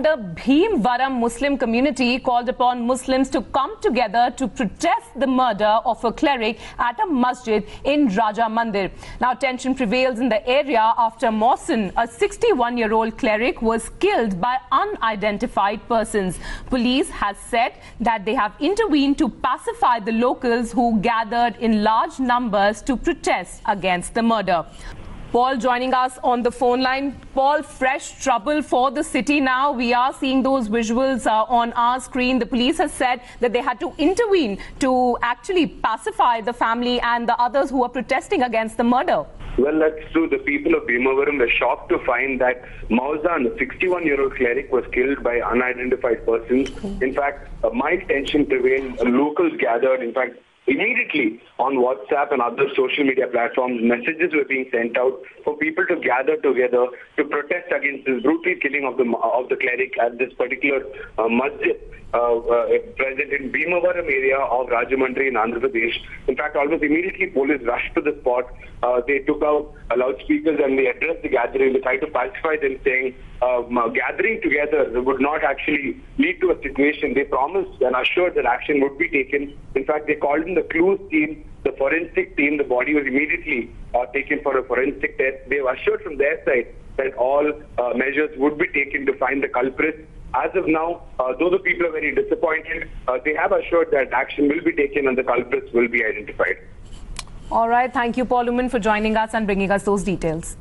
The Bhimavaram Muslim community called upon Muslims to come together to protest the murder of a cleric at a masjid in Rajahmundry. Now, tension prevails in the area after Mohsin, a 61-year-old cleric, was killed by unidentified persons. Police has said that they have intervened to pacify the locals who gathered in large numbers to protest against the murder. Paul joining us on the phone line. Paul, fresh trouble for the city now. We are seeing those visuals uh, on our screen. The police has said that they had to intervene to actually pacify the family and the others who are protesting against the murder. Well, that's true. The people of Bhimavaram were shocked to find that Mauzan, a 61-year-old cleric, was killed by unidentified persons. In fact, a mild tension prevailed. Locals gathered. In fact, immediately on WhatsApp and other social media platforms, messages were being sent out for people to gather together to protest against this brutal killing of the of the cleric at this particular uh, masjid uh, uh, present in Bhimavaram area of Rajahmundry in Andhra Pradesh. In fact, almost immediately police rushed to the spot. Uh, they took out loudspeakers and they addressed the gathering. They tried to pacify them, saying um, gathering together would not actually lead to a situation. They promised and assured that action would be taken. In fact, they called in the clues team, the forensic team. The body was immediately uh, taken for a forensic test. They have assured from their side that all uh, measures would be taken to find the culprits. As of now, uh, though the people are very disappointed, uh, they have assured that action will be taken and the culprits will be identified. All right. Thank you, Paul Luman, for joining us and bringing us those details.